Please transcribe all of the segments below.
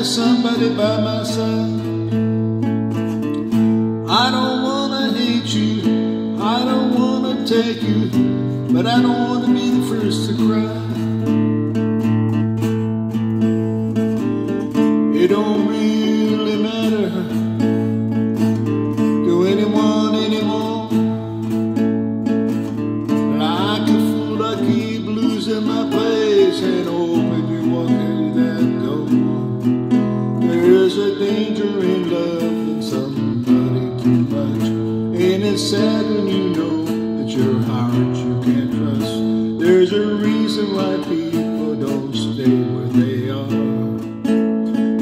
have somebody by my side. I don't wanna hate you, I don't wanna take you, but I don't wanna be the first to cry. It don't really matter to anyone anymore. Like a fool, I keep losing my place and oh. There's danger in loving somebody too much, and it's sad when you know that your heart you can't trust. There's a reason why people don't stay where they are.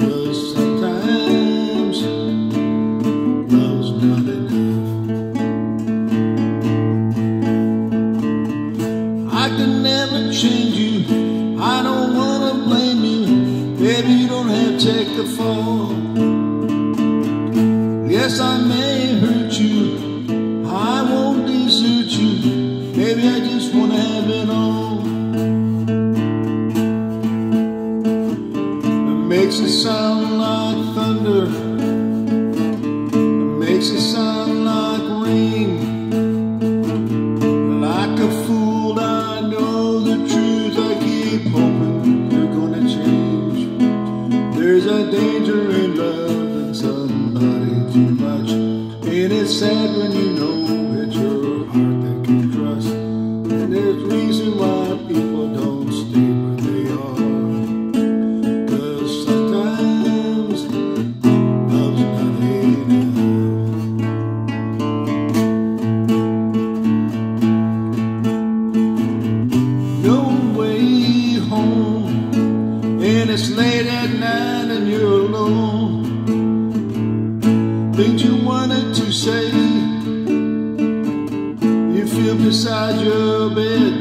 Cause sometimes love's not enough. I can never change the fall. Yes, I may hurt you. I won't desert you. Maybe I just wanna have it all. It makes it sound like thunder. Too much. And it's sad when you know it's your heart that can trust. And there's reason why people don't stay where they are. Cause sometimes love's not enough. no way home. And it's late at night and you're alone. Things you wanted to say, you feel beside your bed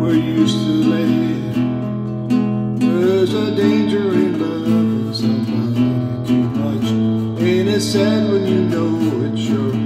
where you used to lay. There's a danger in loving somebody too much. And it's sad when you know it's your